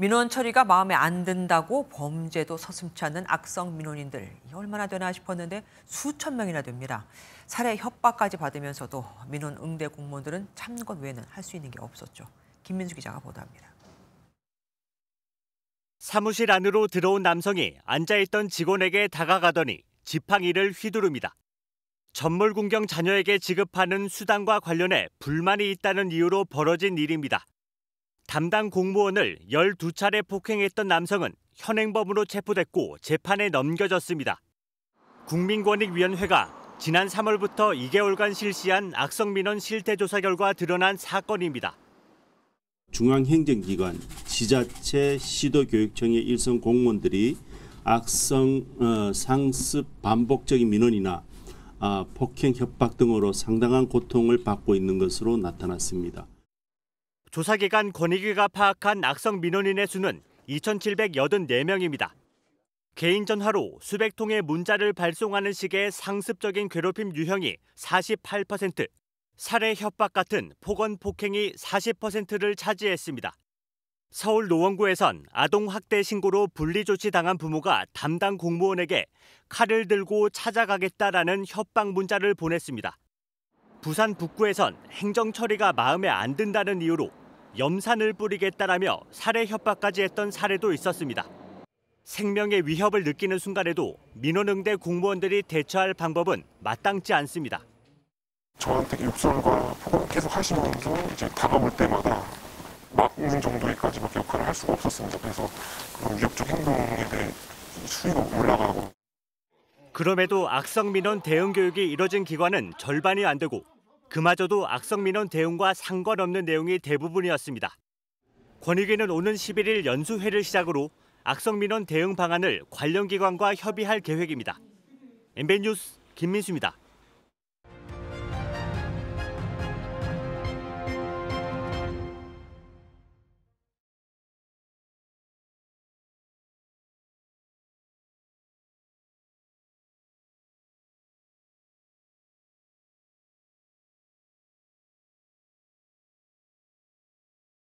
민원 처리가 마음에 안 든다고 범죄도 서슴치 않는 악성 민원인들 이 얼마나 되나 싶었는데 수천 명이나 됩니다. 살해 협박까지 받으면서도 민원 응대 공무원들은 참는 것 외에는 할 수 있는 게 없었죠. 김민수 기자가 보도합니다. 사무실 안으로 들어온 남성이 앉아있던 직원에게 다가가더니 지팡이를 휘두릅니다. 전몰 군경 자녀에게 지급하는 수당과 관련해 불만이 있다는 이유로 벌어진 일입니다. 담당 공무원을 12차례 폭행했던 남성은 현행범으로 체포됐고 재판에 넘겨졌습니다. 국민권익위원회가 지난 3월부터 2개월간 실시한 악성민원 실태조사 결과 드러난 사건입니다. 중앙행정기관, 지자체, 시도교육청의 일선 공무원들이 악성 어, 상습 반복적인 민원이나 아, 폭행, 협박 등으로 상당한 고통을 받고 있는 것으로 나타났습니다. 조사 기간 권익위가 파악한 악성 민원인의 수는 2,784명입니다. 개인 전화로 수백 통의 문자를 발송하는 식의 상습적인 괴롭힘 유형이 48%, 살해 협박 같은 폭언 폭행이 40%를 차지했습니다. 서울 노원구에선 아동 학대 신고로 분리 조치 당한 부모가 담당 공무원에게 칼을 들고 찾아가겠다라는 협박 문자를 보냈습니다. 부산 북구에선 행정 처리가 마음에 안 든다는 이유로 염산을 뿌리겠다라며 살해 협박까지 했던 사례도 있었습니다. 생명의 위협을 느끼는 순간에도 민원응대 공무원들이 대처할 방법은 마땅치 않습니다. 저한테 욕설과 폭언 계속 하시면서 이제 다가올 때마다 막 우는 정도의까지밖에 역할을 할 수가 없었습니다. 그래서 그런 위협적 행동에 대해 수위가 올라가고 그럼에도 악성 민원 대응 교육이 이뤄진 기관은 절반이 안 되고 그마저도 악성 민원 대응과 상관없는 내용이 대부분이었습니다. 권익위는 오는 11일 연수회를 시작으로 악성 민원 대응 방안을 관련 기관과 협의할 계획입니다. 엠베 뉴스 김민수입니다.